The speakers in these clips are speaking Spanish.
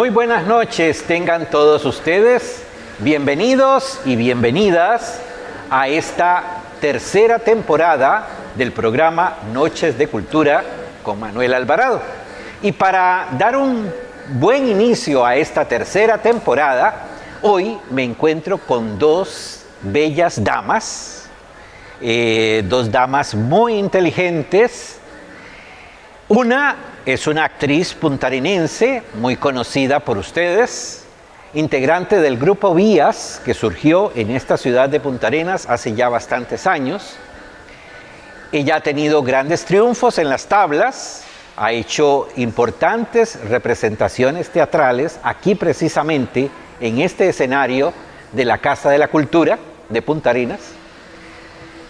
Muy buenas noches, tengan todos ustedes bienvenidos y bienvenidas a esta tercera temporada del programa Noches de Cultura con Manuel Alvarado. Y para dar un buen inicio a esta tercera temporada, hoy me encuentro con dos bellas damas, eh, dos damas muy inteligentes. Una es una actriz puntarinense muy conocida por ustedes, integrante del grupo Vías, que surgió en esta ciudad de Punta Arenas hace ya bastantes años. Ella ha tenido grandes triunfos en las tablas, ha hecho importantes representaciones teatrales aquí precisamente en este escenario de la Casa de la Cultura de Punta Arenas.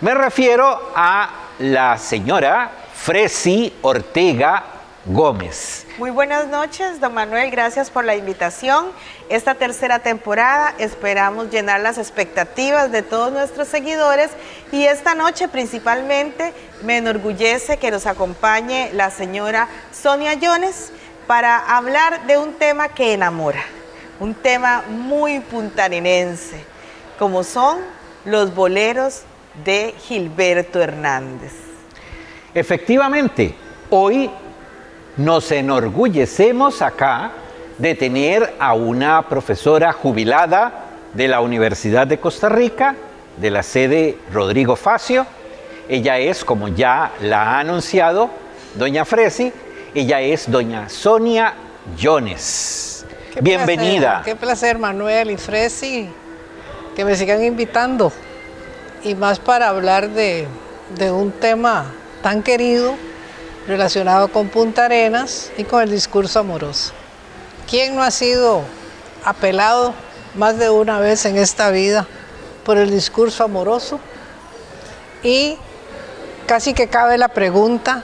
Me refiero a la señora Fresi Ortega Gómez. Muy buenas noches, don Manuel, gracias por la invitación. Esta tercera temporada esperamos llenar las expectativas de todos nuestros seguidores y esta noche principalmente me enorgullece que nos acompañe la señora Sonia Jones para hablar de un tema que enamora, un tema muy puntarinense, como son los boleros de Gilberto Hernández. Efectivamente, hoy nos enorgullecemos acá de tener a una profesora jubilada de la Universidad de Costa Rica, de la sede Rodrigo Facio. Ella es, como ya la ha anunciado doña Fresi, ella es doña Sonia Jones. Bienvenida. qué placer, Manuel y Fresi, que me sigan invitando. Y más para hablar de, de un tema tan querido relacionado con Punta Arenas y con el discurso amoroso. ¿Quién no ha sido apelado más de una vez en esta vida por el discurso amoroso? Y casi que cabe la pregunta,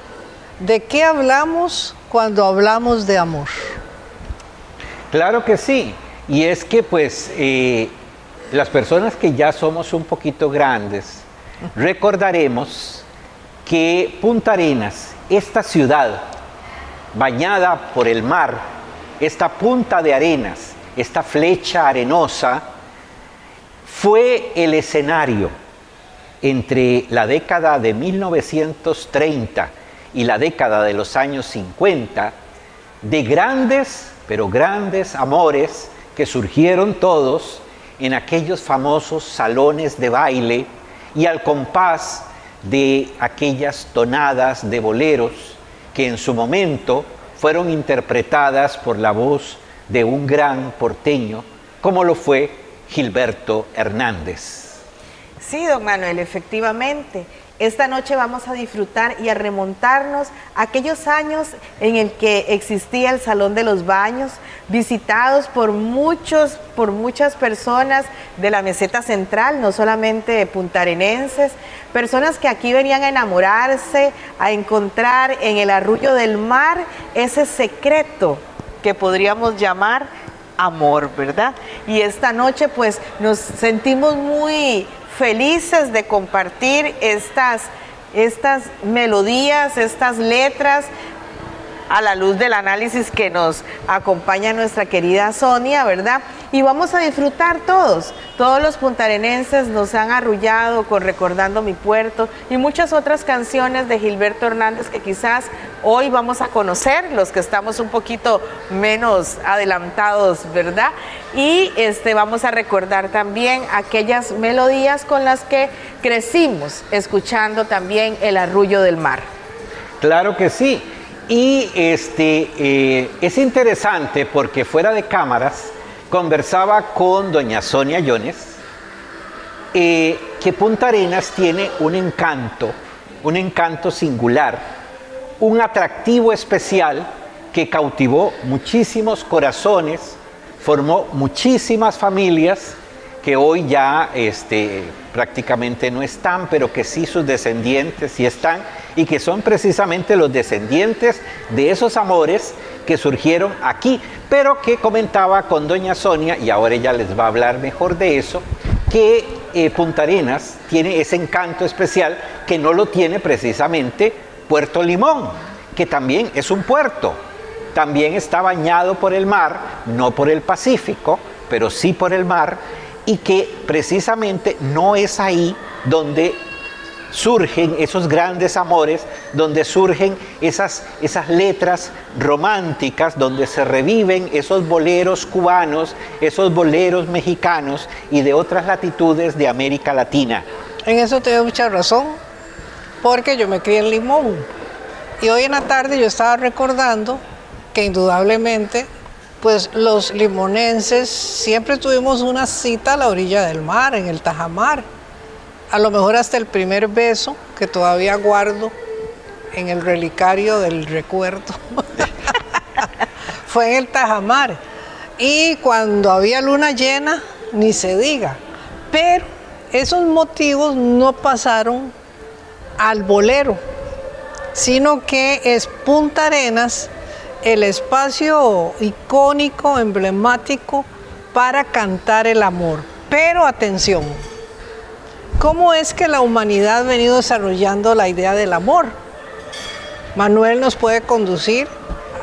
¿de qué hablamos cuando hablamos de amor? Claro que sí, y es que pues eh, las personas que ya somos un poquito grandes, recordaremos que Punta Arenas esta ciudad bañada por el mar, esta punta de arenas, esta flecha arenosa, fue el escenario entre la década de 1930 y la década de los años 50 de grandes, pero grandes amores que surgieron todos en aquellos famosos salones de baile y al compás de aquellas tonadas de boleros que en su momento fueron interpretadas por la voz de un gran porteño, como lo fue Gilberto Hernández. Sí, don Manuel, efectivamente. Esta noche vamos a disfrutar y a remontarnos a aquellos años en el que existía el Salón de los Baños, visitados por muchos, por muchas personas de la meseta central, no solamente puntarenenses, personas que aquí venían a enamorarse, a encontrar en el arrullo del mar ese secreto que podríamos llamar amor, ¿verdad? Y esta noche pues nos sentimos muy felices de compartir estas, estas melodías, estas letras a la luz del análisis que nos acompaña nuestra querida Sonia, ¿verdad? Y vamos a disfrutar todos. Todos los puntarenenses nos han arrullado con Recordando mi puerto y muchas otras canciones de Gilberto Hernández que quizás hoy vamos a conocer, los que estamos un poquito menos adelantados, ¿verdad? Y este, vamos a recordar también aquellas melodías con las que crecimos escuchando también el arrullo del mar. Claro que sí. Y este, eh, es interesante porque fuera de cámaras conversaba con doña Sonia Yones eh, que Punta Arenas tiene un encanto, un encanto singular, un atractivo especial que cautivó muchísimos corazones, formó muchísimas familias que hoy ya este, prácticamente no están, pero que sí sus descendientes sí están y que son precisamente los descendientes de esos amores que surgieron aquí, pero que comentaba con doña Sonia, y ahora ella les va a hablar mejor de eso, que eh, Punta Arenas tiene ese encanto especial que no lo tiene precisamente Puerto Limón, que también es un puerto. también está bañado por el mar, no por el Pacífico, pero sí por el mar, y que precisamente no es ahí donde surgen esos grandes amores, donde surgen esas, esas letras románticas, donde se reviven esos boleros cubanos, esos boleros mexicanos y de otras latitudes de América Latina. En eso te doy mucha razón, porque yo me crié en Limón. Y hoy en la tarde yo estaba recordando que indudablemente pues los limonenses siempre tuvimos una cita a la orilla del mar, en el Tajamar. A lo mejor hasta el primer beso que todavía guardo en el relicario del recuerdo. Fue en el Tajamar. Y cuando había luna llena, ni se diga. Pero esos motivos no pasaron al bolero, sino que es Punta Arenas el espacio icónico, emblemático para cantar el amor. Pero atención, ¿cómo es que la humanidad ha venido desarrollando la idea del amor? Manuel nos puede conducir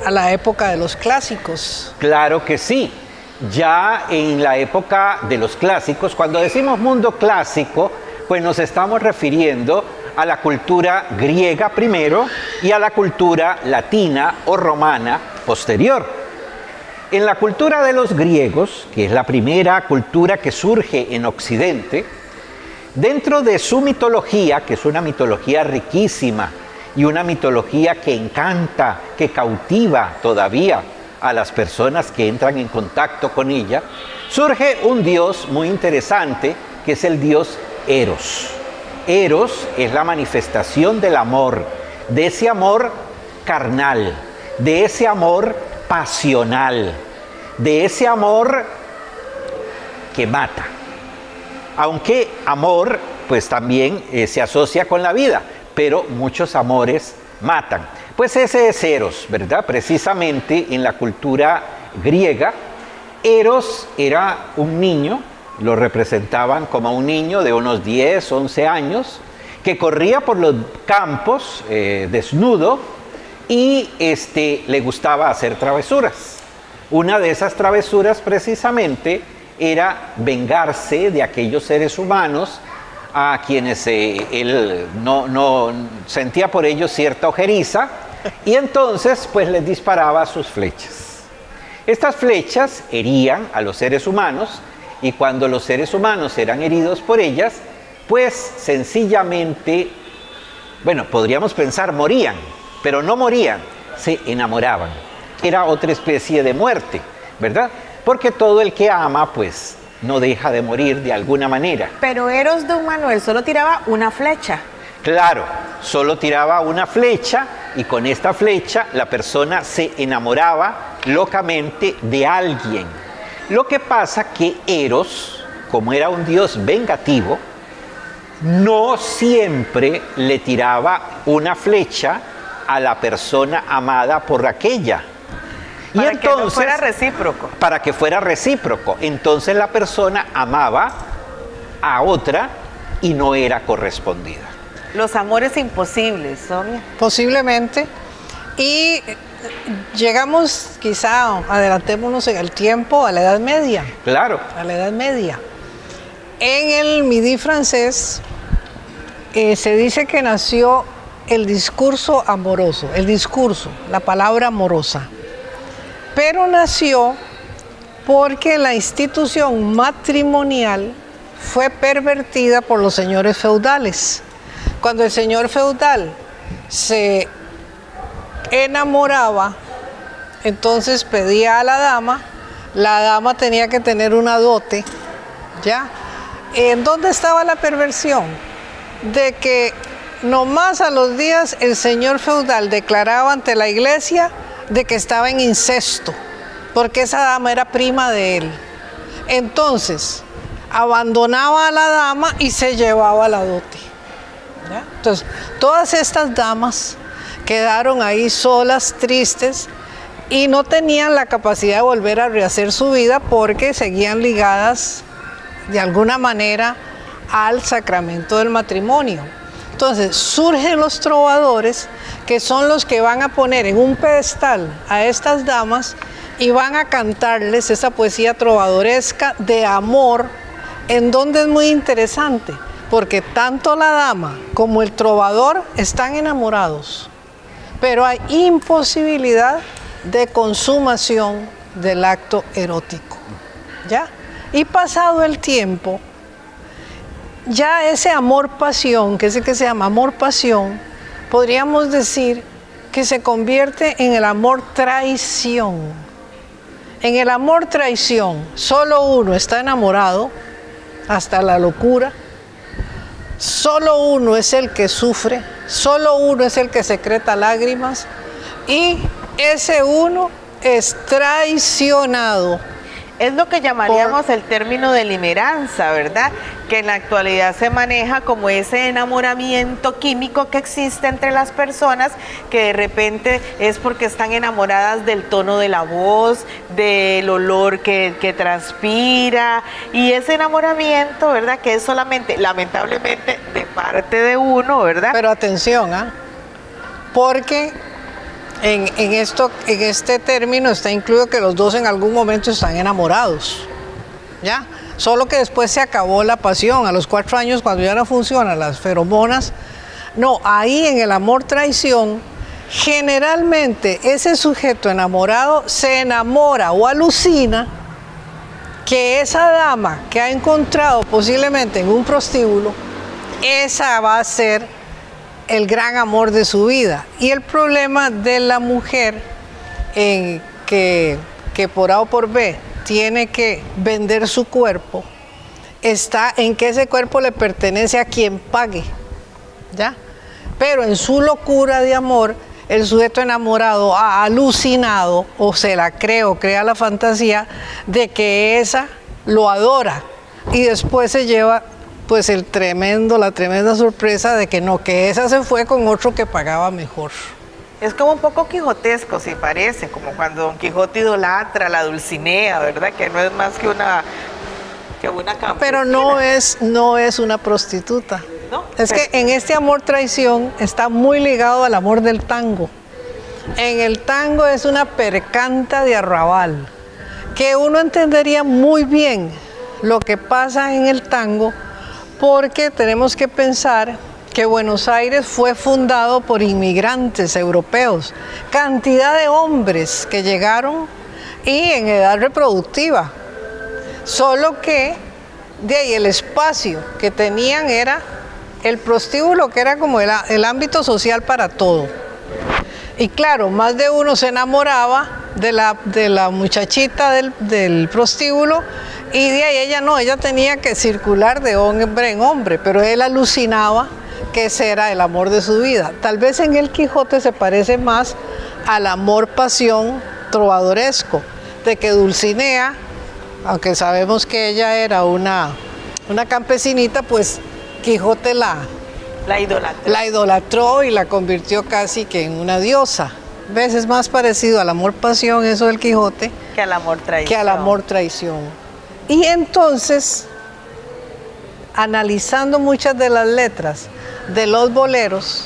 a la época de los clásicos. Claro que sí. Ya en la época de los clásicos, cuando decimos mundo clásico, pues nos estamos refiriendo a la cultura griega primero y a la cultura latina o romana posterior. En la cultura de los griegos, que es la primera cultura que surge en Occidente, dentro de su mitología, que es una mitología riquísima y una mitología que encanta, que cautiva todavía a las personas que entran en contacto con ella, surge un dios muy interesante que es el dios Eros. Eros es la manifestación del amor, de ese amor carnal, de ese amor pasional, de ese amor que mata. Aunque amor pues también eh, se asocia con la vida, pero muchos amores matan. Pues ese es Eros, ¿verdad? Precisamente en la cultura griega, Eros era un niño lo representaban como un niño de unos 10, 11 años, que corría por los campos eh, desnudo y este, le gustaba hacer travesuras. Una de esas travesuras precisamente era vengarse de aquellos seres humanos a quienes eh, él no, no, sentía por ellos cierta ojeriza y entonces pues les disparaba sus flechas. Estas flechas herían a los seres humanos y cuando los seres humanos eran heridos por ellas, pues sencillamente, bueno, podríamos pensar morían, pero no morían, se enamoraban. Era otra especie de muerte, ¿verdad? Porque todo el que ama, pues no deja de morir de alguna manera. Pero Eros Don Manuel solo tiraba una flecha. Claro, solo tiraba una flecha y con esta flecha la persona se enamoraba locamente de alguien lo que pasa que Eros, como era un dios vengativo, no siempre le tiraba una flecha a la persona amada por aquella. Para y entonces, que fuera recíproco. Para que fuera recíproco. Entonces la persona amaba a otra y no era correspondida. Los amores imposibles, Sonia. Posiblemente. Y llegamos quizá, adelantémonos en el tiempo, a la Edad Media. Claro. A la Edad Media. En el Midi francés eh, se dice que nació el discurso amoroso, el discurso, la palabra amorosa. Pero nació porque la institución matrimonial fue pervertida por los señores feudales. Cuando el señor feudal se enamoraba, entonces pedía a la dama, la dama tenía que tener una dote, ¿ya? ¿En dónde estaba la perversión? De que nomás a los días el señor feudal declaraba ante la iglesia de que estaba en incesto, porque esa dama era prima de él. Entonces, abandonaba a la dama y se llevaba la dote. Entonces, todas estas damas quedaron ahí solas, tristes, y no tenían la capacidad de volver a rehacer su vida porque seguían ligadas de alguna manera al sacramento del matrimonio. entonces surgen los trovadores que son los que van a poner en un pedestal a estas damas y van a cantarles esa poesía trovadoresca de amor, en donde es muy interesante, porque tanto la dama como el trovador están enamorados, pero hay imposibilidad de consumación del acto erótico. ¿Ya? Y pasado el tiempo, ya ese amor-pasión, que es el que se llama amor-pasión, podríamos decir que se convierte en el amor-traición. En el amor-traición, solo uno está enamorado hasta la locura, solo uno es el que sufre, solo uno es el que secreta lágrimas y ese uno es traicionado es lo que llamaríamos el término de limeranza, ¿verdad? Que en la actualidad se maneja como ese enamoramiento químico que existe entre las personas, que de repente es porque están enamoradas del tono de la voz, del olor que, transpira, y ese enamoramiento, ¿verdad? Que es solamente, lamentablemente, de parte de uno, ¿verdad? Pero atención, ¿ah? Porque en, este término está incluido que los dos en algún momento están enamorados. ¿Ya? Solo que después se acabó la pasión. A los cuatro años, cuando ya no funcionan las feromonas. No, ahí en el amor traición, generalmente ese sujeto enamorado se enamora o alucina que esa dama que ha encontrado posiblemente en un prostíbulo, esa va a ser el gran amor de su vida. Y el problema de la mujer en que, que por A o por B tiene que vender su cuerpo está en que ese cuerpo le pertenece a quien pague. ¿Ya? Pero en su locura de amor, el sujeto enamorado ha alucinado o se la cree o crea la fantasía de que esa lo adora y después se lleva pues el tremendo, la tremenda sorpresa de que no, que esa se fue con otro que pagaba mejor. Es como un poco quijotesco, si parece, como cuando Don Quijote idolatra a la Dulcinea, ¿verdad? Que no es más que una que una Pero no es, no es una prostituta. ¿No? Es que en este amor traición está muy ligado al amor del tango. En el tango es una percanta de arrabal, que uno entendería muy bien lo que pasa en el tango porque tenemos que pensar que Buenos Aires fue fundado por inmigrantes europeos, cantidad de hombres que llegaron y en edad reproductiva, solo que de ahí el espacio que tenían era el prostíbulo, que era como el, ámbito social para todo. Y claro, más de uno se enamoraba de la, muchachita del prostíbulo y de ahí ella no, ella tenía que circular de hombre en hombre, pero él alucinaba que ese era el amor de su vida. Tal vez en el Quijote se parece más al amor pasión trovadoresco, de que Dulcinea, aunque sabemos que ella era una, una campesinita, pues Quijote la, la idolatró. la idolatró y la convirtió casi que en una diosa. ¿Ves? Es más parecido al amor pasión eso del Quijote que al amor traición. Que al amor traición. Y entonces, analizando muchas de las letras de los boleros,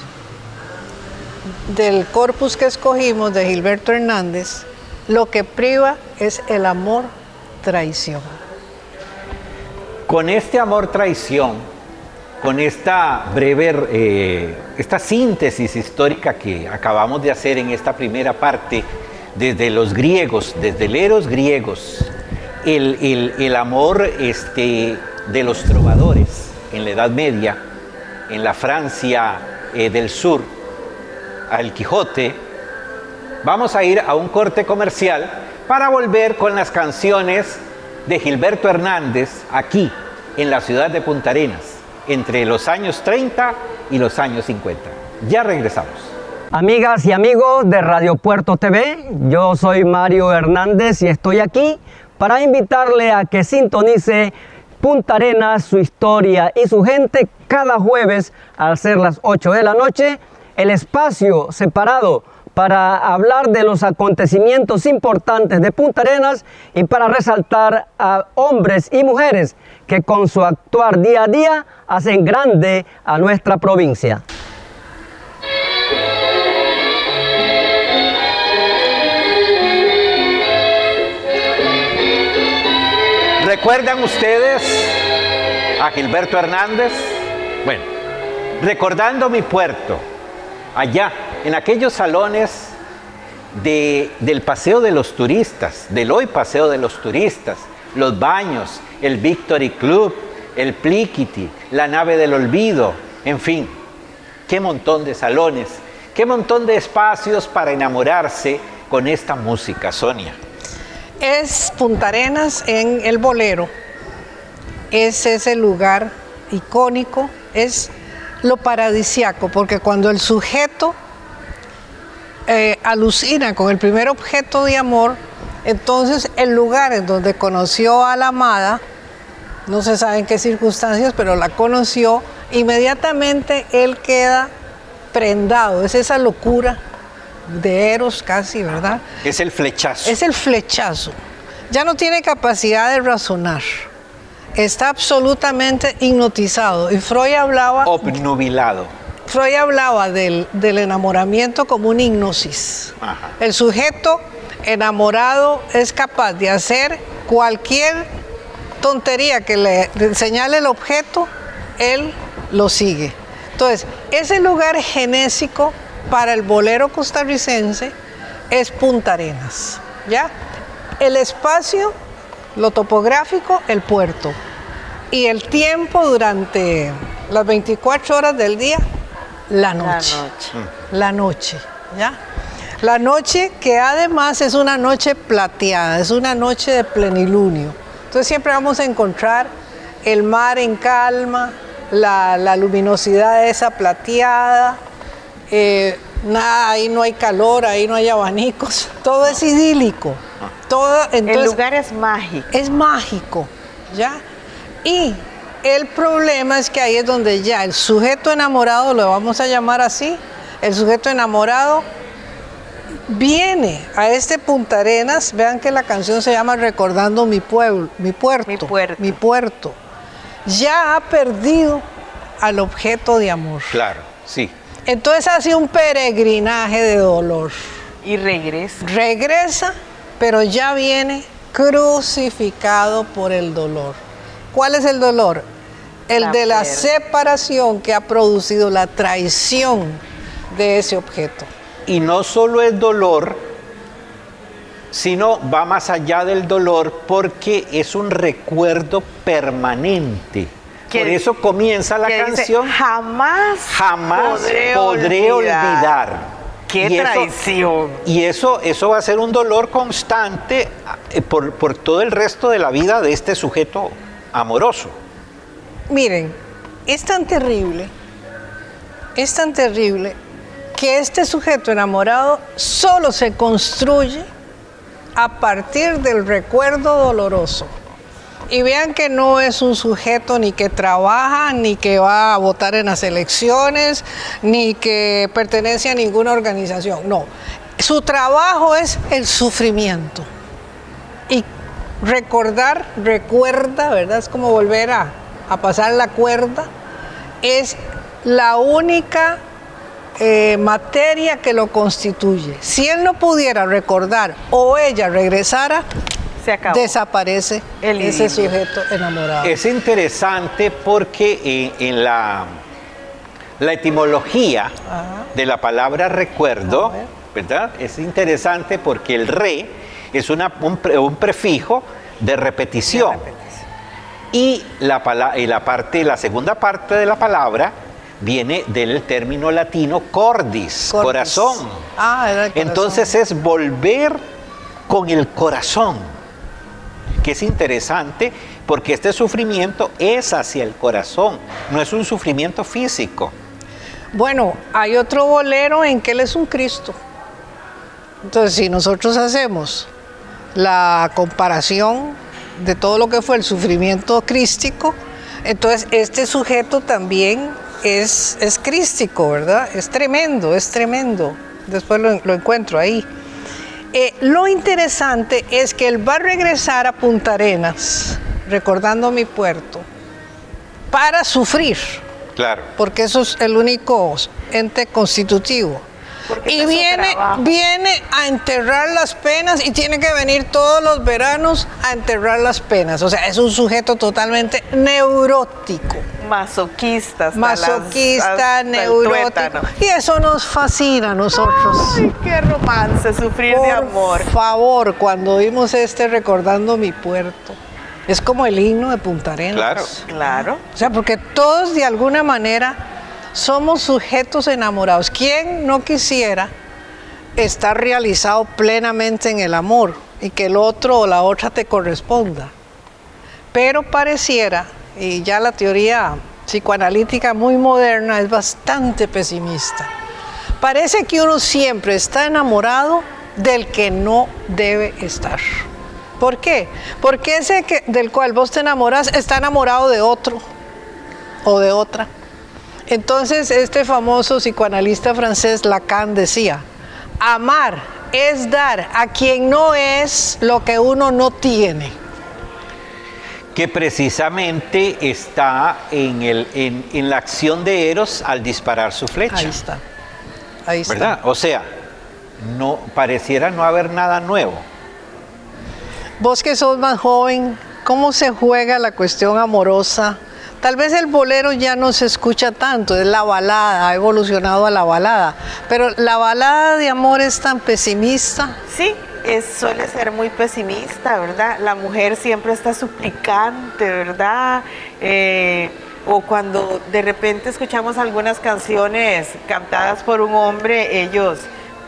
del corpus que escogimos de Gilberto Hernández, lo que priva es el amor traición. Con este amor traición, con esta breve, eh, esta síntesis histórica que acabamos de hacer en esta primera parte, desde los griegos, desde leros griegos, el, amor este, de los trovadores en la Edad Media, en la Francia eh, del Sur, al Quijote, vamos a ir a un corte comercial para volver con las canciones de Gilberto Hernández aquí en la ciudad de Punta Arenas, entre los años 30 y los años 50. Ya regresamos. Amigas y amigos de Radio Puerto TV, yo soy Mario Hernández y estoy aquí para invitarle a que sintonice Punta Arenas, su historia y su gente cada jueves al ser las 8 de la noche, el espacio separado para hablar de los acontecimientos importantes de Punta Arenas y para resaltar a hombres y mujeres que con su actuar día a día hacen grande a nuestra provincia. ¿Recuerdan ustedes a Gilberto Hernández? Bueno, recordando mi puerto, allá, en aquellos salones del Paseo de los Turistas, del hoy Paseo de los Turistas, los baños, el Victory Club, el Pliquiti, la nave del olvido, en fin, qué montón de salones, qué montón de espacios para enamorarse con esta música, Sonia es Punta Arenas en el bolero. Es ese lugar icónico, es lo paradisiaco, porque cuando el sujeto eh, alucina con el primer objeto de amor, entonces el lugar en donde conoció a la amada, no se sabe en qué circunstancias, pero la conoció, inmediatamente él queda prendado, es esa locura de Eros casi, ¿verdad? Es el flechazo. Es el flechazo. Ya no tiene capacidad de razonar. Está absolutamente hipnotizado. Y Freud hablaba... Obnubilado. Freud hablaba del, enamoramiento como una hipnosis. El sujeto enamorado es capaz de hacer cualquier tontería que le señale el objeto, él lo sigue. Entonces, ese lugar genésico para el bolero costarricense es Punta Arenas. ¿ya? El espacio, lo topográfico, el puerto. Y el tiempo durante las 24 horas del día, la noche. La noche. La noche, ¿ya? La noche que además es una noche plateada, es una noche de plenilunio. Entonces siempre vamos a encontrar el mar en calma, la, la luminosidad de esa plateada, eh, nada, ahí no hay calor, ahí no hay abanicos, todo es idílico. Todo, el lugar es mágico. Es mágico, ¿ya? Y el problema es que ahí es donde ya el sujeto enamorado, lo vamos a llamar así, el sujeto enamorado viene a este Punta Arenas, vean que la canción se llama Recordando mi pueblo, mi puerto, mi puerto, mi puerto. Ya ha perdido al objeto de amor. Claro, sí. Entonces hace un peregrinaje de dolor. Y regresa. Regresa, pero ya viene crucificado por el dolor. ¿Cuál es el dolor? El de la separación que ha producido la traición de ese objeto. Y no solo es dolor, sino va más allá del dolor porque es un recuerdo permanente por eso comienza la canción. jamás, jamás podré, olvidar. Qué traición. y eso, eso va a ser un dolor constante eh, por, por todo el resto de la vida de este sujeto amoroso. Miren, es tan terrible, es tan terrible que este sujeto enamorado solo se construye a partir del recuerdo doloroso. Y vean que no es un sujeto ni que trabaja, ni que va a votar en las elecciones, ni que pertenece a ninguna organización. No, su trabajo es el sufrimiento. Y recordar, recuerda, ¿verdad? Es como volver a, pasar la cuerda. Es la única eh, materia que lo constituye. Si él no pudiera recordar o ella regresara, desaparece ese sujeto enamorado. Es interesante porque en, la, la, etimología de la palabra recuerdo, ¿verdad? Es interesante porque el re es una, un, prefijo de repetición. Y la, y la, parte, la segunda parte de la palabra viene del término latino cordis, corazón. Ah, Entonces es volver con el corazón que es interesante porque este sufrimiento es hacia el corazón, no es un sufrimiento físico. Bueno, hay otro bolero en que Él es un Cristo. Entonces, si nosotros hacemos la comparación de todo lo que fue el sufrimiento crístico, entonces este sujeto también es, es crístico, ¿verdad? Es tremendo, es tremendo. después lo, lo encuentro ahí. Eh, lo interesante es que él va a regresar a Punta Arenas, recordando mi puerto, para sufrir, Claro. porque eso es el único ente constitutivo. Porque Y viene, viene a enterrar las penas y tiene que venir todos los veranos a enterrar las penas. O sea, es un sujeto totalmente neurótico. Masoquista. hasta las- Masoquista, hasta neurótico. Y eso nos fascina a nosotros. Ay, qué romance, sufrir de amor. Por favor, cuando vimos este recordando mi puerto, es como el himno de Punta Arenas. Claro. Claro. O sea, porque todos de alguna manera somos sujetos enamorados. ¿Quién no quisiera estar realizado plenamente en el amor y que el otro o la otra te corresponda? Pero pareciera, y ya la teoría psicoanalítica muy moderna es bastante pesimista, parece que uno siempre está enamorado del que no debe estar. ¿Por qué? Porque ese que, del cual vos te enamoras está enamorado de otro o de otra. Entonces este famoso psicoanalista francés Lacan decía, amar es dar a quien no es lo que uno no tiene. Que precisamente está en, el, en, en la acción de Eros al disparar su flecha. Ahí está. Ahí está. ¿Verdad? O sea, no pareciera no haber nada nuevo. Vos que sos más joven, ¿cómo se juega la cuestión amorosa? Tal vez el bolero ya no se escucha tanto, es la balada, ha evolucionado a la balada, pero la balada de amor es tan pesimista. Sí, es, suele ser muy pesimista, ¿verdad? La mujer siempre está suplicante, ¿verdad? Eh, o cuando de repente escuchamos algunas canciones cantadas por un hombre, ellos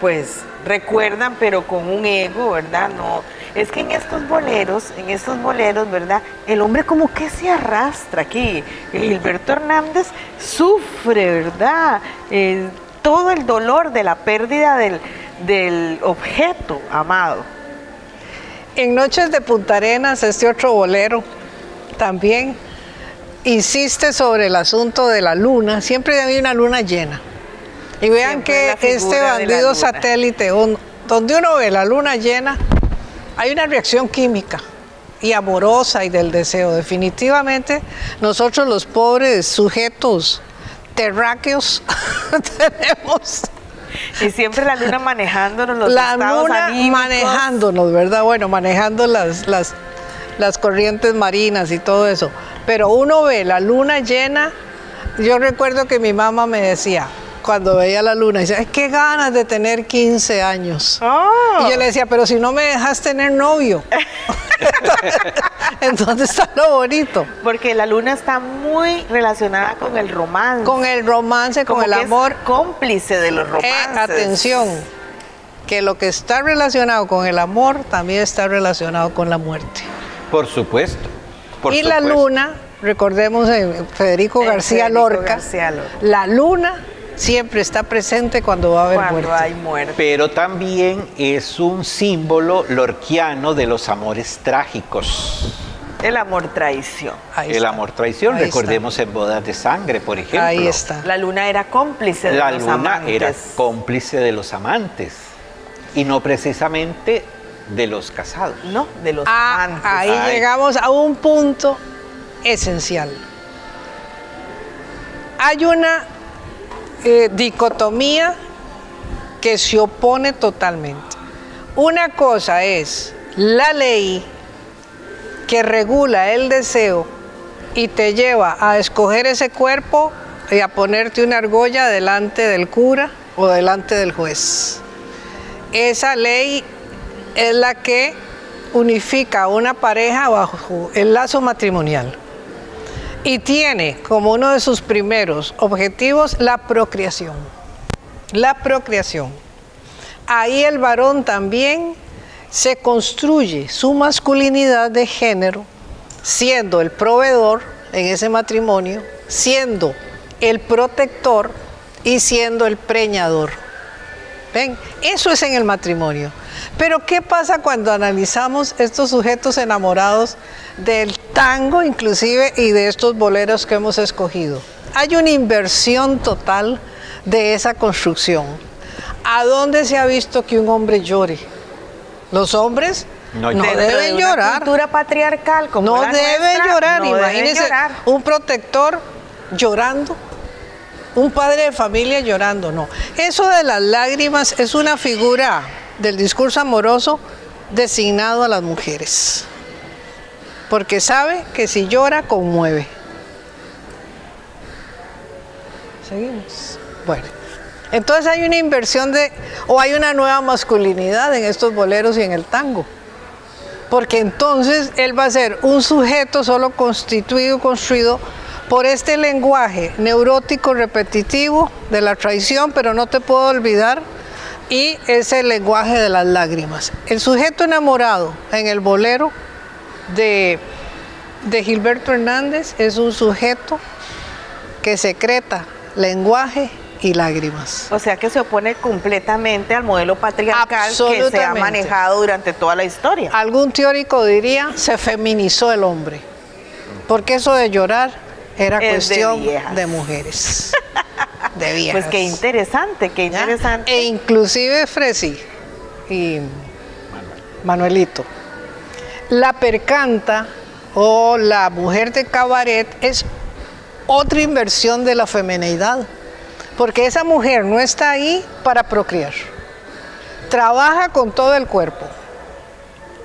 pues recuerdan, pero con un ego, ¿verdad? No, es que en estos boleros, en estos boleros, ¿verdad? El hombre como que se arrastra aquí. Gilberto Hernández sufre, ¿verdad? Eh, todo el dolor de la pérdida del, del objeto amado. En Noches de Punta Arenas, este otro bolero también insiste sobre el asunto de la luna. Siempre hay una luna llena. Y vean Siempre que este bandido satélite, donde uno ve la luna llena, hay una reacción química y amorosa y del deseo. Definitivamente, nosotros los pobres sujetos terráqueos tenemos Y siempre la luna manejándonos los la estados luna anímicos. manejándonos, ¿verdad? Bueno, manejando las, las, las corrientes marinas y todo eso. Pero uno ve la luna llena. Yo recuerdo que mi mamá me decía, cuando veía la luna, dice, "Ay, qué ganas de tener 15 años. Oh. Y yo le decía, pero si no me dejas tener novio. Entonces está lo bonito. Porque la luna está muy relacionada con el romance. Con el romance, con Como el que es amor. cómplice de los Eh, romances. atención, que lo que está relacionado con el amor también está relacionado con la muerte. Por supuesto. por y la luna, recordemos en Federico En García Federico Lorca, García Lorca. la luna siempre está presente cuando va a haber Cuando muerte. hay muerte. Pero también es un símbolo lorquiano de los amores trágicos. El amor traición. Ahí el está. amor traición, Ahí recordemos en bodas de sangre, por ejemplo. Ahí está. La luna era cómplice de La los luna amantes. era cómplice de los amantes y no precisamente de los casados. No, de los Ah, amantes. ahí Ay. llegamos a un punto esencial. Hay una eh, dicotomía que se opone totalmente. Una cosa es la ley que regula el deseo y te lleva a escoger ese cuerpo y a ponerte una argolla delante del cura o delante del juez. Esa ley es la que unifica a una pareja bajo el lazo matrimonial y tiene como uno de sus primeros objetivos la procreación. La procreación. Ahí el varón también se construye su masculinidad de género, siendo el proveedor en ese matrimonio, siendo el protector y siendo el preñador. ¿Ven? Eso es en el matrimonio. Pero ¿qué pasa cuando analizamos estos sujetos enamorados del tango inclusive y de estos boleros que hemos escogido? Hay una inversión total de esa construcción. ¿A dónde se ha visto que un hombre llore? Los hombres no, No deben de una llorar. cultura patriarcal como No la debe nuestra, llorar, no deben imagínense llorar. un protector llorando, un padre de familia llorando, no. Eso de las lágrimas es una figura del discurso amoroso designado a las mujeres, porque sabe que si llora conmueve. Seguimos. Bueno, entonces hay una inversión de, o hay una nueva masculinidad en estos boleros y en el tango porque entonces él va a ser un sujeto solo constituido, construido por este lenguaje neurótico repetitivo de la traición, pero no te puedo olvidar, y ese lenguaje de las lágrimas. El sujeto enamorado en el bolero de, de Gilberto Hernández es un sujeto que secreta lenguaje y lágrimas. O sea que se opone completamente al modelo patriarcal que se ha manejado durante toda la historia. Algún teórico diría, se feminizó el hombre, porque eso de llorar era Es cuestión de, mujeres, de viejas. Pues qué interesante, qué ¿ya? interesante. E inclusive Fresi y Manuelito. La percanta o la mujer de cabaret es otra inversión de la feminidad, porque esa mujer no está ahí para procrear. Trabaja con todo el cuerpo.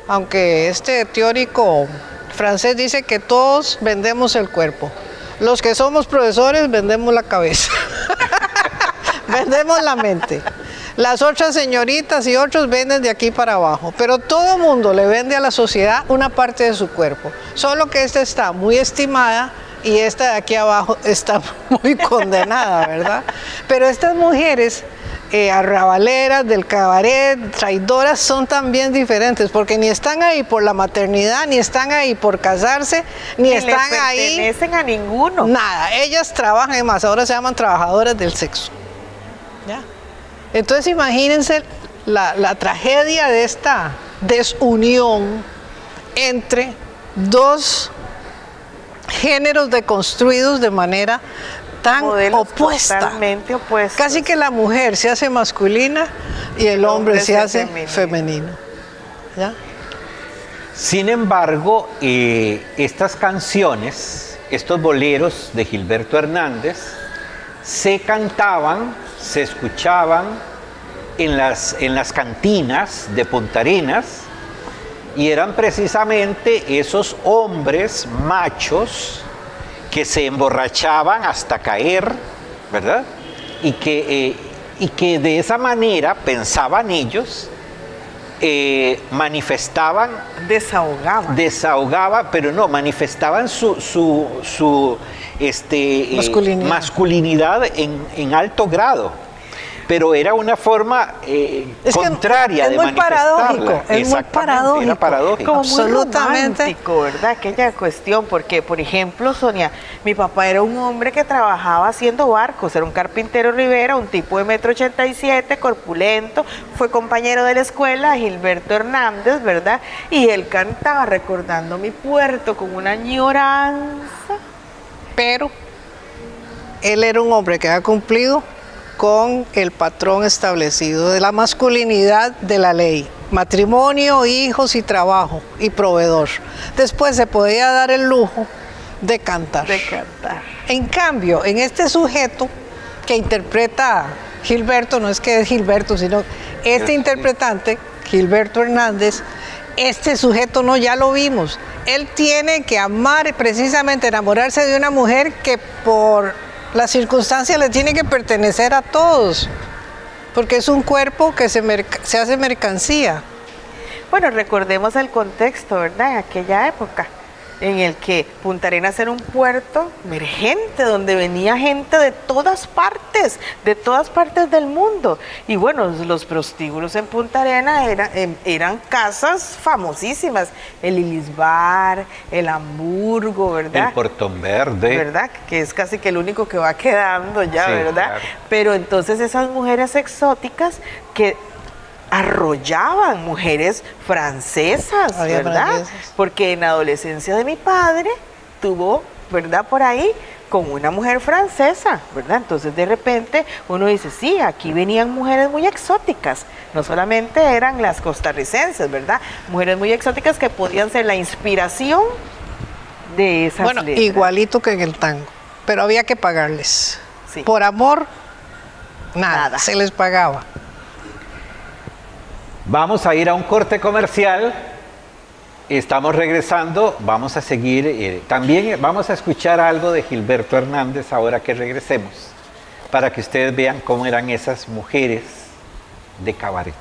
Aunque este teórico francés dice que todos vendemos el cuerpo. Los que somos profesores vendemos la cabeza. vendemos la mente. Las otras señoritas y otros venden de aquí para abajo, pero todo mundo le vende a la sociedad una parte de su cuerpo. Solo que esta está muy estimada y esta de aquí abajo está muy condenada, ¿verdad? Pero estas mujeres eh, arrabaleras del cabaret, traidoras, son también diferentes, porque ni están ahí por la maternidad, ni están ahí por casarse, ni, Ni le están ahí pertenecen a ninguno. Nada, ellas trabajan, es más, ahora se llaman trabajadoras del sexo. ¿Ya? Entonces imagínense la, la tragedia de esta desunión entre dos géneros deconstruidos de manera tan opuesta. Totalmente opuestos. Casi que la mujer se hace masculina y el hombre, hombre se se hace femenino. femenino. ¿Ya? Sin embargo, eh, estas canciones, estos boleros de Gilberto Hernández, se cantaban, se escuchaban en las, en las cantinas de Punta Arenas y eran precisamente esos hombres machos que se emborrachaban hasta caer, ¿verdad? Y que, eh, y que de esa manera pensaban ellos, eh, manifestaban Desahogaba. desahogaba, pero no, manifestaban su, su, su, este, eh, Masculinidad. masculinidad en, en alto grado. Pero era una forma eh, Es que contraria es de muy manifestarla. paradójico, es muy paradójico. Era paradójico. como Absolutamente. muy romántico, ¿verdad? Aquella cuestión, porque, por ejemplo, Sonia, mi papá era un hombre que trabajaba haciendo barcos, era un carpintero Rivera, un tipo de metro ochenta y siete, corpulento, fue compañero de la escuela, Gilberto Hernández, ¿verdad? Y él cantaba recordando mi puerto con una añoranza. pero él era un hombre que había cumplido con el patrón establecido de la masculinidad de la ley. Matrimonio, hijos y trabajo y proveedor. Después se podía dar el lujo de cantar. de cantar. En cambio, en este sujeto que interpreta Gilberto, no es que es Gilberto, sino este interpretante, Gilberto Hernández, este sujeto no, ya lo vimos. Él tiene que amar, precisamente enamorarse de una mujer que por las circunstancias le tiene que pertenecer a todos, porque es un cuerpo que se, se hace mercancía. Bueno, recordemos el contexto, ¿verdad? En aquella época, en el que Punta Arenas era un puerto emergente, donde venía gente de todas partes, de todas partes del mundo. Y bueno, los prostíbulos en Punta Arenas era- em- eran casas famosísimas, el Ilis Bar, el Hamburgo, ¿verdad? El Portón Verde. ¿verdad? Que es casi que el único que va quedando ya, Sí, ¿verdad? claro. Pero entonces esas mujeres exóticas que arrollaban mujeres francesas, Había ¿verdad? francesas. Porque en la adolescencia de mi padre tuvo, ¿verdad? Por ahí con una mujer francesa, ¿verdad? Entonces de repente uno dice, sí, aquí venían mujeres muy exóticas, no solamente eran las costarricenses, ¿verdad? Mujeres muy exóticas que podían ser la inspiración de esas Bueno, letras. igualito que en el tango, pero había que pagarles. Sí. Por amor, nada, Nada. se les pagaba. Vamos a ir a un corte comercial. Estamos regresando. Vamos a seguir. eh, también vamos a escuchar algo de Gilberto Hernández ahora que regresemos. Para que ustedes vean cómo eran esas mujeres de cabaret.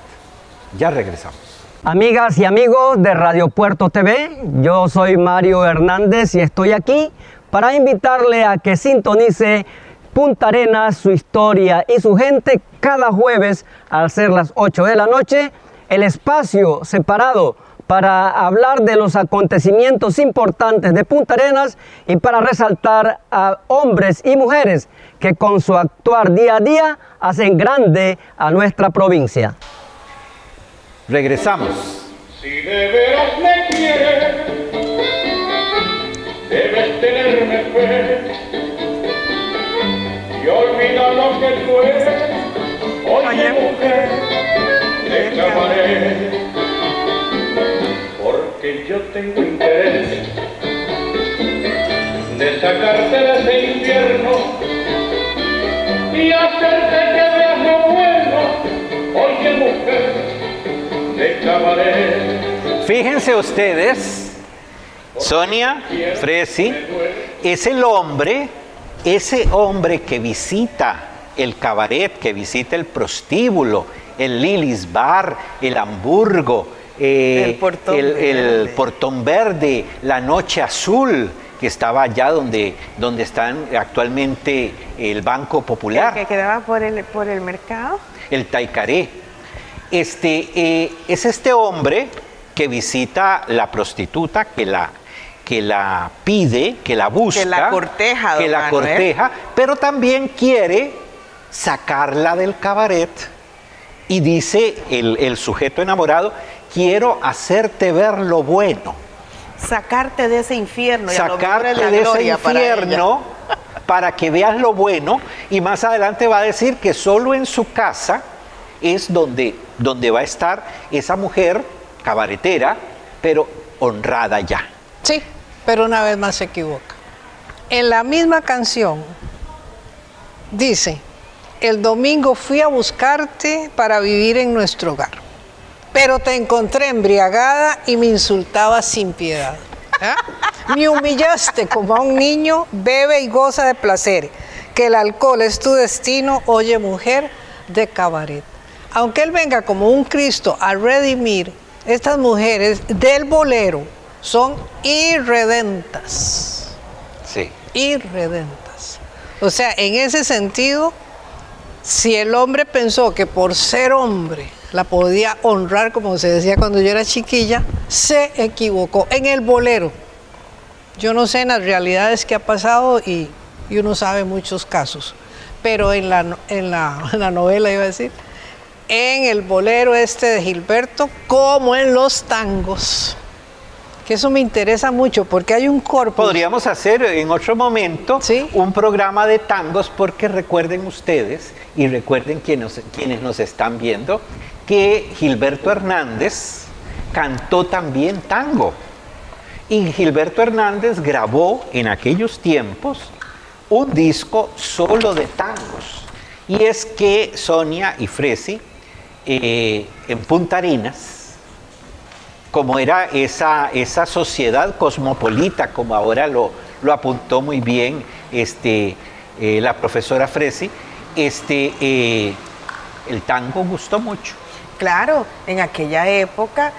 Ya regresamos. Amigas y amigos de Radio Puerto TV, yo soy Mario Hernández y estoy aquí para invitarle a que sintonice Punta Arenas, su historia y su gente cada jueves al ser las 8 de la noche, el espacio separado para hablar de los acontecimientos importantes de Punta Arenas y para resaltar a hombres y mujeres que con su actuar día a día hacen grande a nuestra provincia. Regresamos. Si de veras me quieres, debes tenerme fe y olvida lo que tú eres. Oye, mujer, porque yo tengo interés de sacarte de ese infierno y hacerte que veas lo bueno. Oye, mujer, de cabaret. Fíjense ustedes, Sonia, Fresi, es el hombre, ese hombre que visita el cabaret, que visita el prostíbulo, el Lilis Bar, el Hamburgo, eh, El Portón el- el Verde. Portón Verde, la Noche Azul, que estaba allá donde, donde están actualmente el Banco Popular que quedaba por el, por el mercado. el Taicaré. Este, eh, es este hombre que visita la prostituta, que la, que la pide, que la busca. Que la corteja, Que la Manuel. corteja, pero también quiere sacarla del cabaret. Y dice el, el sujeto enamorado, quiero hacerte ver lo bueno Sacarte de ese infierno y a lo mejor sacarte de ese gloria para infierno para que veas lo bueno y más adelante va a decir que solo en su casa es donde, donde va a estar esa mujer cabaretera, pero honrada ya. Sí, pero una vez más se equivoca. En la misma canción dice, el domingo fui a buscarte para vivir en nuestro hogar, pero te encontré embriagada y me insultaba sin piedad. ¿Ah? Me humillaste como a un niño, bebe y goza de placer, que el alcohol es tu destino, oye mujer de cabaret. Aunque él venga como un Cristo a redimir, estas mujeres del bolero son irredentas, Sí. irredentas. O sea, en ese sentido, si el hombre pensó que por ser hombre la podía honrar, como se decía cuando yo era chiquilla, se equivocó. En el bolero, yo no sé en las realidades que ha pasado y, uno sabe muchos casos, pero en la, en, la, en la novela iba a decir, en el bolero este de Gilberto, como en los tangos, que eso me interesa mucho porque hay un corpus. Podríamos hacer en otro momento Sí. un programa de tangos porque recuerden ustedes y recuerden quienes, quienes nos están viendo que Gilberto Hernández cantó también tango. Y Gilberto Hernández grabó en aquellos tiempos un disco solo de tangos. Y es que Sonia y Fresi eh, en Punta Arenas, como era esa, esa sociedad cosmopolita, como ahora lo, lo apuntó muy bien este, eh, la profesora Fresi, este, eh, el tango gustó mucho. Claro, en aquella época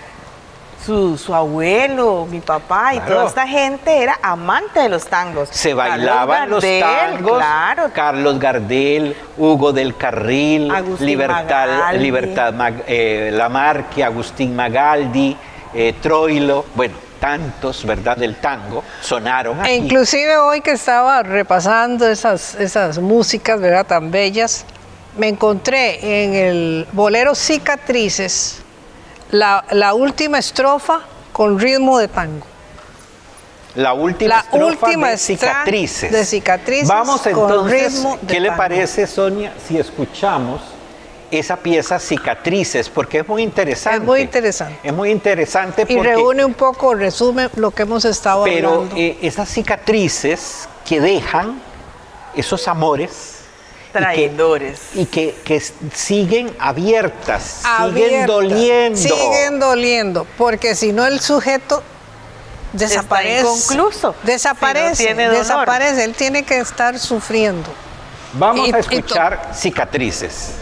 su, su abuelo, mi papá y toda esta gente era amante de los tangos. Se Carlos bailaban los tangos. Claro, Carlos Gardel, Hugo del Carril, Agustín Libertad, Magaldi. Libertad Mag- eh, Lamarque, Agustín Magaldi, eh, Troilo, bueno, tantos, ¿verdad?, del tango sonaron aquí. E inclusive hoy que estaba repasando esas, esas músicas, ¿verdad? Tan bellas, me encontré en el bolero Cicatrices la, la última estrofa con ritmo de tango. La última La estrofa última de cicatrices. de cicatrices Vamos con entonces, ritmo de ¿qué le parece, Sonia, si escuchamos esa pieza Cicatrices? Porque es muy interesante. Es muy interesante. Es muy interesante Y porque... reúne un poco, resume lo que hemos estado Pero hablando. eh, esas cicatrices que dejan esos amores y que- Traidores. y que, que siguen abiertas, siguen doliendo. Siguen doliendo, porque si no el sujeto desaparece. inconcluso, Desaparece, si no tiene dolor. desaparece. Él tiene que estar sufriendo, Vamos Y- a escuchar cicatrices.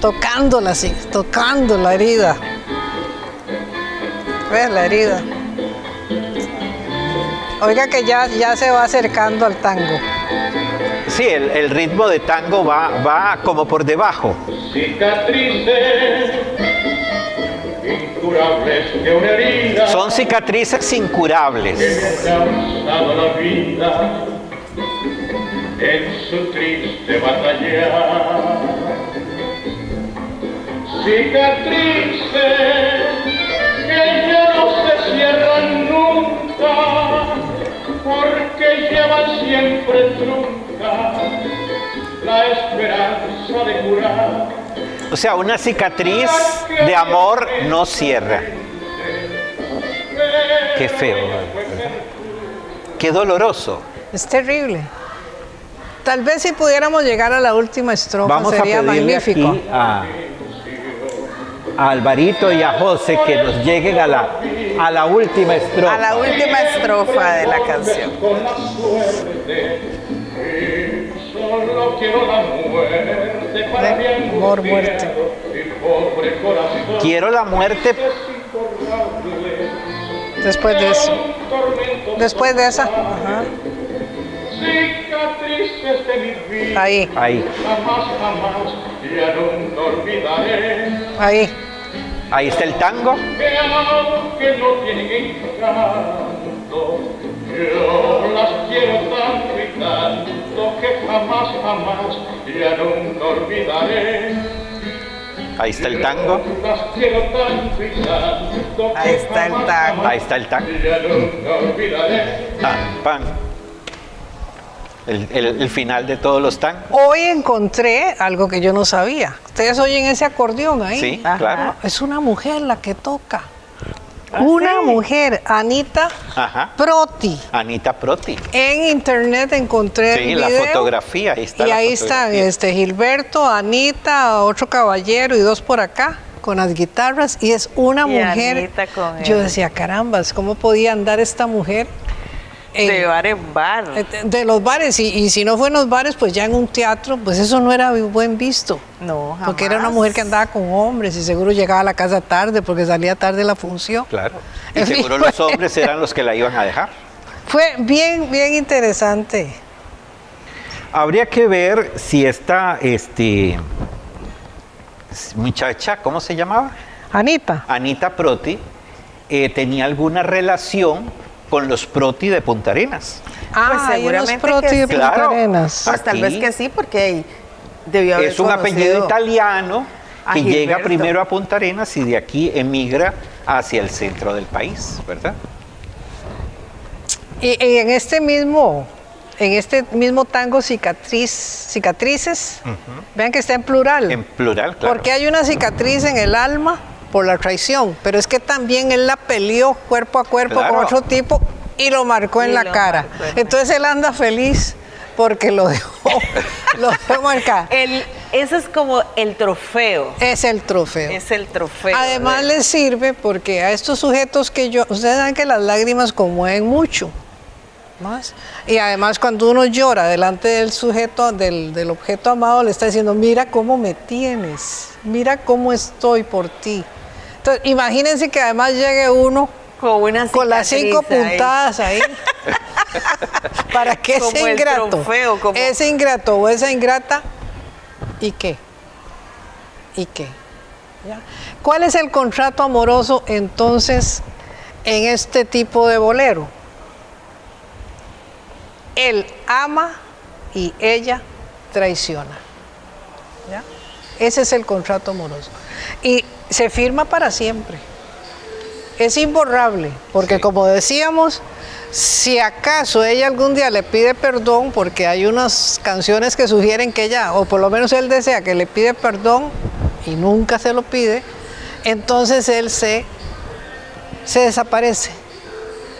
Tocándola así, tocando la herida. ¿Ves la herida? Oiga que ya, ya se va acercando al tango. Sí, el, el ritmo de tango va, va como por debajo. Cicatrices incurables que una herida Son cicatrices incurables. que ha causado la vida en su triste batalla. Cicatrices que ya no se cierran nunca porque llevan siempre trunca la esperanza de curar. O sea, una cicatriz de amor no cierra. Qué feo, ¿verdad? Qué doloroso. Es terrible. Tal vez si pudiéramos llegar a la última estrofa Vamos a sería pedirle magnífico. aquí a, a Alvarito y a José que nos lleguen a la, a la última estrofa. A la última estrofa de la canción. solo quiero la muerte para mi Amor, muerte. Quiero la muerte Después de eso. Después de esa. Ajá. Ahí, ahí. ahí. Ahí está el tango. yo las quiero tanto y tanto que jamás jamás ya nunca olvidaré Ahí está el tango. Las quiero tanto y tanto Ahí está el tango. Ahí está el tango. ya nunca olvidaré. Tan, pan. El, el- el final de todos los tangos. Hoy encontré algo que yo no sabía. Ustedes oyen ese acordeón ahí. Sí, Ajá. claro. Es una mujer la que toca. ¿Ah, una sí? mujer, Anita Ajá. Proti. Anita Proti. En internet encontré Sí, el la fotografía, ahí está Y la ahí están este, Gilberto, Anita, otro caballero y dos por acá con las guitarras. Y es una Y mujer. Anita con yo decía, carambas, ¿cómo podía andar esta mujer? En- De bar en bar. de los bares, y, y si no fue en los bares, pues ya en un teatro, pues eso no era buen visto. No, jamás. Porque era una mujer que andaba con hombres y seguro llegaba a la casa tarde porque salía tarde la función. Claro. Y En fin, seguro los hombres eran los que la iban a dejar. Fue bien, bien interesante. Habría que ver si esta este, muchacha, ¿cómo se llamaba? Anita. Anita Proti, eh, tenía alguna relación con los Proti de Punta Arenas. Ah, Pues hay unos seguramente proti que de. Punta Claro. Arenas. Pues tal vez que sí, porque debió haber Es un apellido italiano que llega primero a Punta Arenas y de aquí emigra hacia el centro del país, ¿verdad? Y, y en este mismo, en este mismo tango cicatriz, cicatrices, vean que está en plural. En plural, claro. Porque hay una cicatriz en el alma por la traición, pero es que también él la peleó cuerpo a cuerpo Claro. con otro tipo y lo marcó en la cara. en Entonces él anda feliz porque lo dejó, lo dejó marcar. El, ese es como el trofeo. Es el trofeo. Es el trofeo. Además de- les sirve porque a estos sujetos que yo, ustedes saben que las lágrimas conmueven mucho. Más. Y además cuando uno llora delante del sujeto, del, del objeto amado, le está diciendo, mira cómo me tienes, mira cómo estoy por ti. Entonces, imagínense que además llegue uno con una con las cinco ahí. puntadas ahí. para que ese ingrato, trofeo, como- ese ingrato o esa ingrata, ¿y qué? ¿Y qué? ¿Ya? ¿Cuál es el contrato amoroso entonces en este tipo de bolero? Él ama y ella traiciona. ¿Ya? Ese es el contrato amoroso. Y se firma para siempre. es imborrable, porque como decíamos, si acaso ella algún día le pide perdón, porque hay unas canciones que sugieren que ella, o por lo menos él desea que le pide perdón y nunca se lo pide, entonces él se, se desaparece.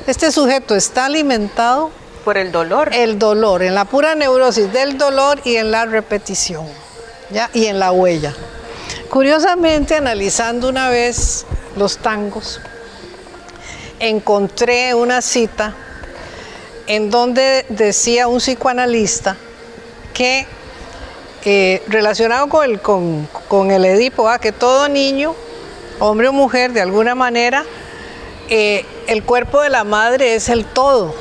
Este sujeto está alimentado Por el dolor. el dolor, en la pura neurosis del dolor y en la repetición, ¿ya? y en la huella. Curiosamente, analizando una vez los tangos, encontré una cita en donde decía un psicoanalista que, eh, relacionado con el, con, con el Edipo, ah, que todo niño, hombre o mujer, de alguna manera, eh, el cuerpo de la madre es el todo,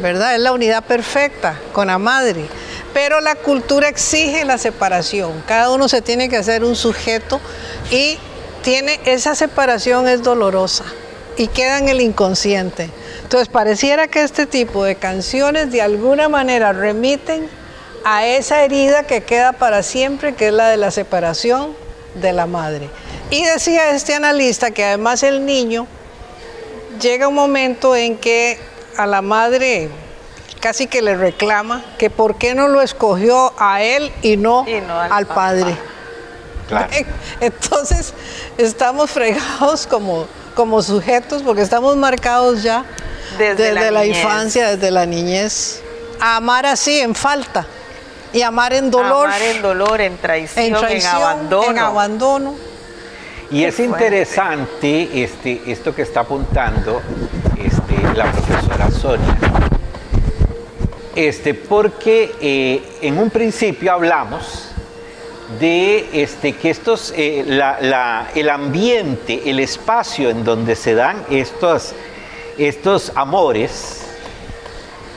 ¿verdad? Es la unidad perfecta con la madre. Pero la cultura exige la separación. Cada uno se tiene que hacer un sujeto y tiene esa separación es dolorosa y queda en el inconsciente. Entonces pareciera que este tipo de canciones de alguna manera remiten a esa herida que queda para siempre, que es la de la separación de la madre. Y decía este analista que además el niño llega un momento en que a la madre casi que le reclama que por qué no lo escogió a él y no, Y no al padre. Claro. Entonces estamos fregados como, como sujetos porque estamos marcados ya Desde la infancia, desde la niñez. A amar así, en falta. Y amar en dolor, Amar en dolor, en traición, en abandono. en abandono. Y es fuerte. interesante este, esto que está apuntando este, la profesora Sonia. Este, porque eh, en un principio hablamos de este, que estos, eh, la- la- el ambiente, el espacio en donde se dan estos, estos amores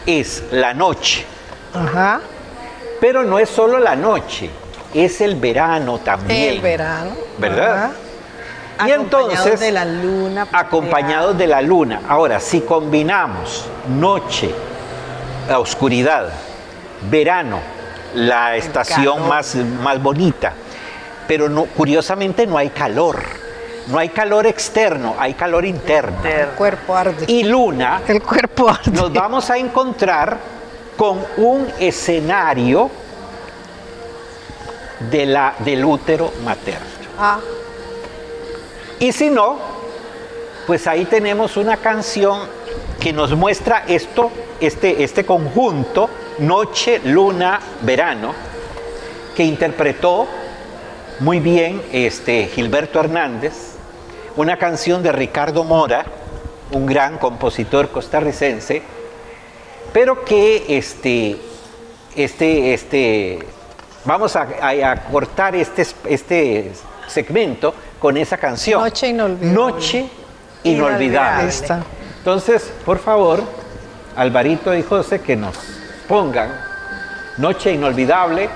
es la noche. Ajá. Pero no es solo la noche, es el verano también. El verano. ¿Verdad? Ajá. Y Acompañados entonces, de la luna. acompañados de la luna. Ahora, si combinamos noche, la oscuridad, verano, la estación más, más bonita, pero no, curiosamente no hay calor. No hay calor externo, hay calor interno. El cuerpo arde. Y luna, el cuerpo arde. nos vamos a encontrar con un escenario de la, del útero materno. Ah, Y si no, pues ahí tenemos una canción que nos muestra esto, este, este conjunto, noche, luna, verano, que interpretó muy bien este, Gilberto Hernández, una canción de Ricardo Mora, un gran compositor costarricense, pero que este, este, este, vamos a, a- a cortar este, este segmento con esa canción. Noche inolvidable. Noche inolvidable. Entonces, por favor, Alvarito y José, que nos pongan Noche inolvidable.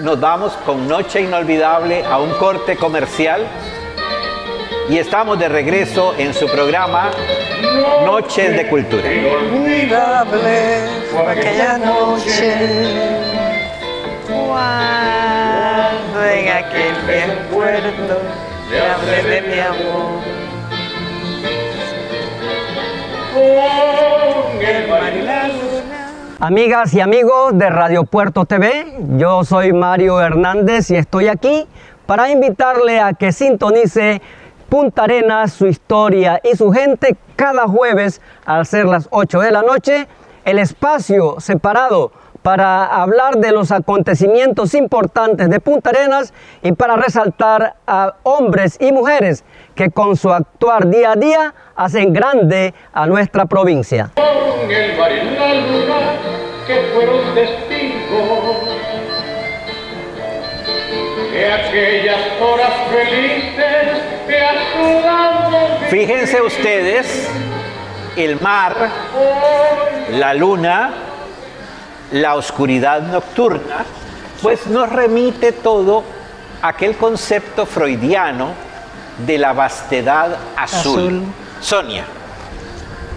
Nos vamos con Noche inolvidable a un corte comercial. Y estamos de regreso en su programa Noches de Cultura. inolvidable fue aquella noche. Cuando en aquel puerto le de mi amor. Amigas y amigos de Radio Puerto TV, yo soy Mario Hernández y estoy aquí para invitarle a que sintonice Punta Arenas, su historia y su gente cada jueves al ser las 8 de la noche, el espacio separado para hablar de los acontecimientos importantes de Punta Arenas y para resaltar a hombres y mujeres que con su actuar día a día hacen grande a nuestra provincia. Con el mar y la luna que fueron testigos de aquellas horas felices que a su lado Fíjense ustedes, el mar, la luna, la oscuridad nocturna, pues nos remite todo a aquel concepto freudiano de la vastedad azul. Azul. Sonia,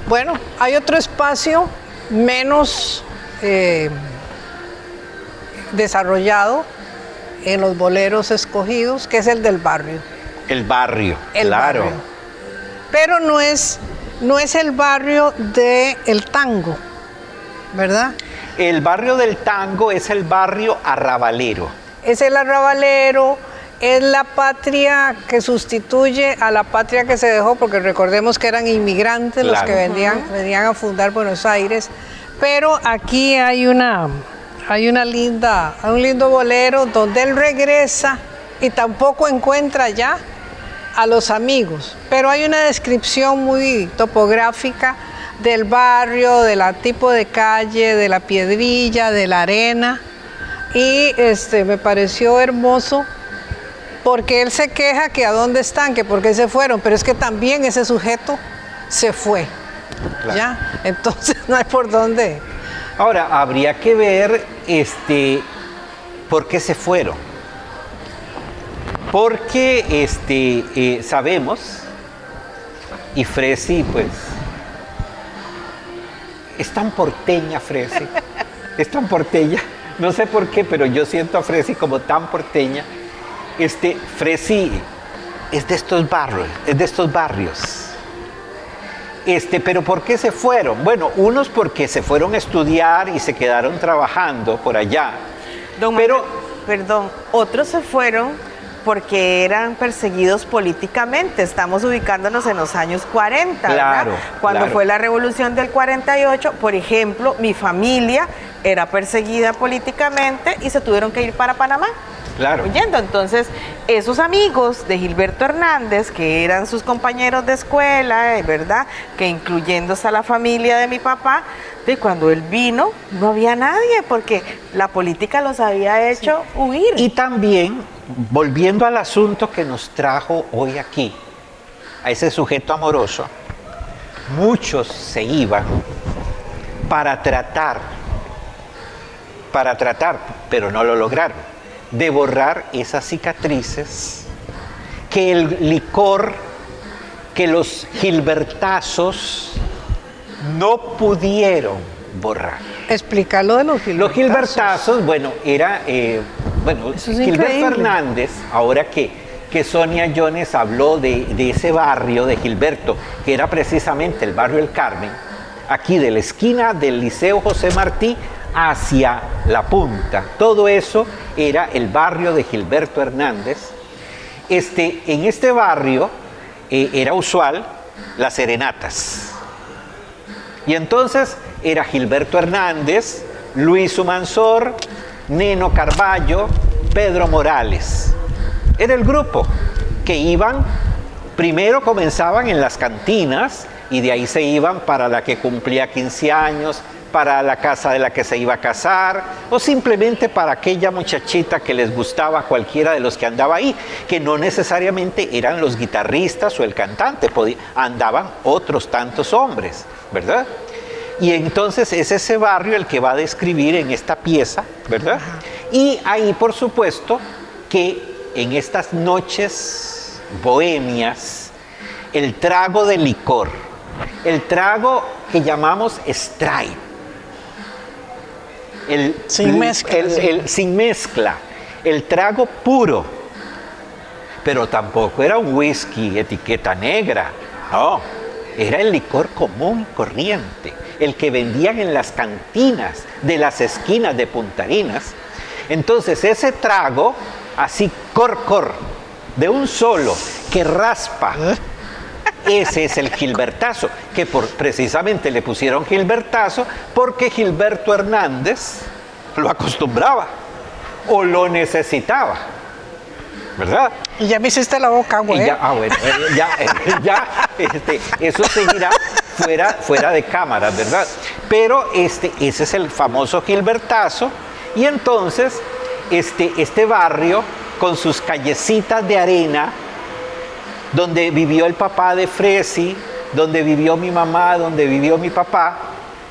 Bueno, hay otro espacio menos eh, desarrollado en los boleros escogidos, que es el del barrio. el barrio, El claro. barrio. pero no es, no es el barrio del el tango, ¿verdad? El barrio del tango es el barrio arrabalero. Es el arrabalero, es la patria que sustituye a la patria que se dejó, porque recordemos que eran inmigrantes los que venían, venían a fundar Buenos Aires. Pero aquí hay una, hay una linda, hay un lindo bolero donde él regresa y tampoco encuentra ya a los amigos. Pero hay una descripción muy topográfica del barrio, del tipo de calle, de la piedrilla, de la arena. Y este me pareció hermoso porque él se queja que a dónde están, que por qué se fueron, pero es que también ese sujeto se fue. Claro. ¿Ya? Entonces no hay por dónde. Ahora, habría que ver este, por qué se fueron. Porque este, eh, sabemos, y Fresi, pues, es tan porteña Fresi, es tan porteña, no sé por qué, pero yo siento a Fresi como tan porteña. Este, Fresi es de estos barrios, es de estos barrios. Este, pero ¿por qué se fueron? Bueno, unos porque se fueron a estudiar y se quedaron trabajando por allá. Don pero perdón, otros se fueron porque eran perseguidos políticamente. Estamos ubicándonos en los años 40, Claro, ¿verdad? Cuando claro. fue la revolución del 48, por ejemplo, mi familia era perseguida políticamente y se tuvieron que ir para Panamá. Claro. Huyendo. Entonces, esos amigos de Gilberto Hernández, que eran sus compañeros de escuela, eh, ¿verdad? Que incluyéndose a la familia de mi papá, de cuando él vino, no había nadie, porque la política los había hecho huir. y también, volviendo al asunto que nos trajo hoy aquí, a ese sujeto amoroso, muchos se iban para tratar, para tratar, pero no lo lograron, de borrar esas cicatrices que el licor, que los gilbertazos no pudieron borrar. Explicarlo de los Gilbertazos. Los Gilbertazos, bueno, era, eh, bueno, es increíble. Hernández, ahora que, que Sonia Jones habló de, de ese barrio de Gilberto, que era precisamente el barrio El Carmen, aquí de la esquina del Liceo José Martí hacia la punta. Todo eso era el barrio de Gilberto Hernández. Este, en este barrio eh, era usual las serenatas. Y entonces era Gilberto Hernández, Luis Humansor, Neno Carballo, Pedro Morales. Era el grupo que iban, primero comenzaban en las cantinas y de ahí se iban para la que cumplía 15 años, para la casa de la que se iba a casar o simplemente para aquella muchachita que les gustaba a cualquiera de los que andaba ahí, que no necesariamente eran los guitarristas o el cantante, andaban otros tantos hombres, ¿verdad? Y entonces es ese barrio el que va a describir en esta pieza, ¿verdad? Y ahí, por supuesto, que en estas noches bohemias, el trago de licor, el trago que llamamos strike, el, Sin mezcla, el- sin mezcla, el trago puro, pero tampoco era un whisky etiqueta negra, no, era el licor común y corriente, el que vendían en las cantinas de las esquinas de Puntarinas. Entonces ese trago, así cor cor, de un solo, que raspa, ese es el Gilbertazo, que por, precisamente le pusieron Gilbertazo porque Gilberto Hernández lo acostumbraba o lo necesitaba, ¿verdad? Y ya me hiciste la boca, Y güey. ya, ah, bueno, eh, ya, eh, ya, este, eso seguirá fuera, fuera de cámara, ¿verdad? Pero este, ese es el famoso Gilbertazo. Y entonces, este, este barrio, con sus callecitas de arena, donde vivió el papá de Fresi, donde vivió mi mamá, donde vivió mi papá,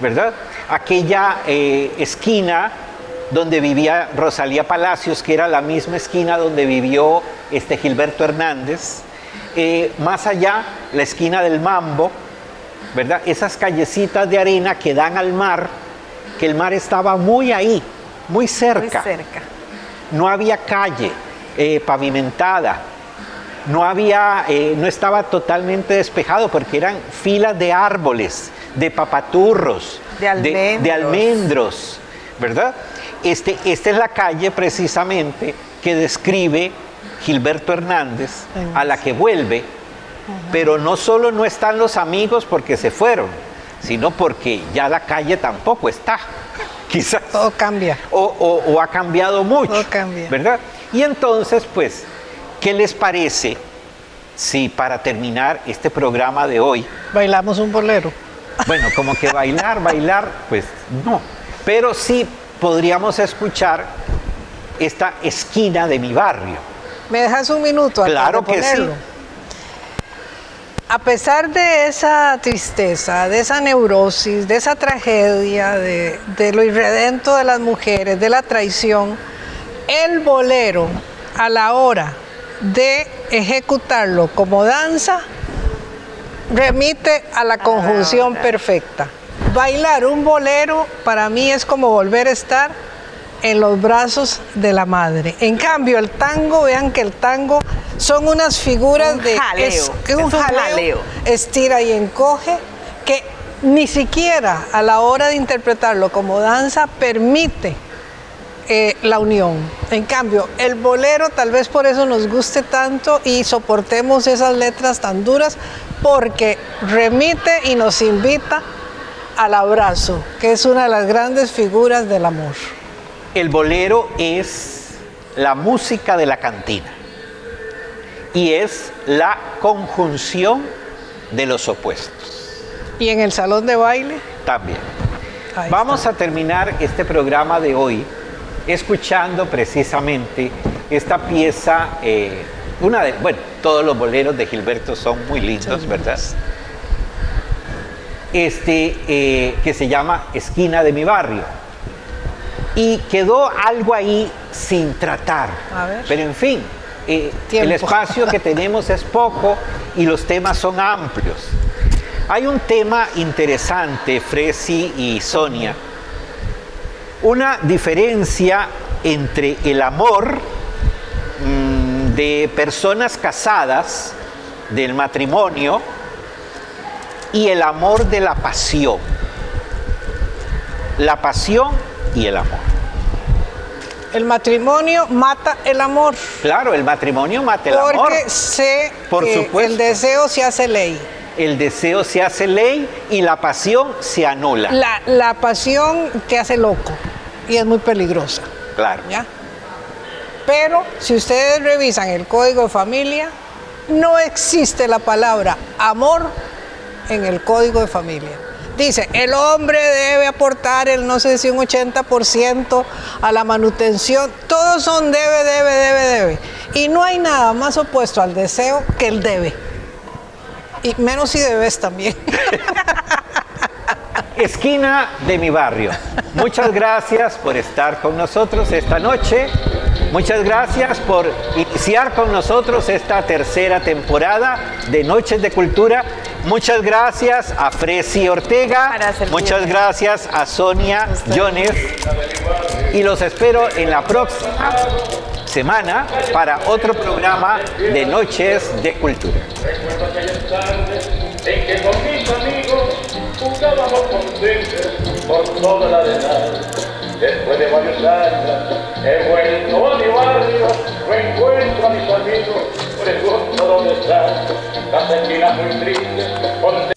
¿verdad? Aquella eh, esquina donde vivía Rosalía Palacios, que era la misma esquina donde vivió este Gilberto Hernández. Eh, más allá, la esquina del Mambo, ¿verdad? Esas callecitas de arena que dan al mar, que el mar estaba muy ahí, muy Muy cerca cerca. no había calle eh, pavimentada. no había, eh, no estaba totalmente despejado porque eran filas de árboles, de papaturros, De almendros. de almendros, ¿verdad? Este, esta es la calle precisamente que describe Gilberto Hernández, a la que vuelve, pero no solo no están los amigos porque se fueron, sino porque ya la calle tampoco está, quizás. Todo cambia. O, o- o ha cambiado mucho, Todo cambia. ¿verdad? Y entonces, pues, ¿qué les parece si para terminar este programa de hoy, Bailamos un bolero. bueno, como que bailar, bailar, pues no, pero sí podríamos escuchar esta esquina de mi barrio. ¿Me dejas un minuto? antes Claro de que sí. A pesar de esa tristeza, de esa neurosis, de esa tragedia, de, de lo irredento de las mujeres, de la traición, el bolero a la hora de ejecutarlo como danza remite a la conjunción perfecta. Bailar un bolero para mí es como volver a estar en los brazos de la madre. En cambio, el tango, vean que el tango son unas figuras Un de jaleo, es, un jaleo. estira y encoge que ni siquiera a la hora de interpretarlo como danza permite eh, la unión. En cambio, el bolero tal vez por eso nos guste tanto y soportemos esas letras tan duras, porque remite y nos invita al abrazo, que es una de las grandes figuras del amor. El bolero es la música de la cantina y es la conjunción de los opuestos Y en el salón de baile, también. ahí Vamos a terminar este programa de hoy escuchando precisamente esta pieza, eh, una de, bueno, todos los boleros de Gilberto son muy lindos, ¿verdad? Este, eh, que se llama Esquina de mi barrio. Y quedó algo ahí sin tratar. A ver. Pero en fin, eh, el espacio que tenemos es poco y los temas son amplios. Hay un tema interesante, Fresi y Sonia, una diferencia entre el amor mm, de personas casadas, del matrimonio, y el amor de la pasión. La pasión y el amor. el matrimonio mata el amor. Claro, el matrimonio mata el porque amor. sé Por que supuesto. el deseo se hace ley. El deseo se hace ley y la pasión se anula. La, la pasión te hace loco y es muy peligrosa. Claro. ¿ya? Pero si ustedes revisan el código de familia, no existe la palabra amor en el código de familia. Dice, el hombre debe aportar el no sé si un 80% a la manutención. Todos son debe, debe, debe, debe. Y no hay nada más opuesto al deseo que el debe. Y menos si debes también. Esquina de mi barrio. Muchas gracias por estar con nosotros esta noche. Muchas gracias por iniciar con nosotros esta tercera temporada de Noches de Cultura. Muchas gracias a Fresi Ortega. Muchas gracias a Sonia Jones. Y los espero en la próxima semana para otro programa de Noches de Cultura. Recuerdo aquellas tardes en que con mis amigos jugábamos por toda la arena. Después de varios años he vuelto a mi barrio, reencuentro a mis amigos, pregunto dónde están, las esquinas muy tristes, con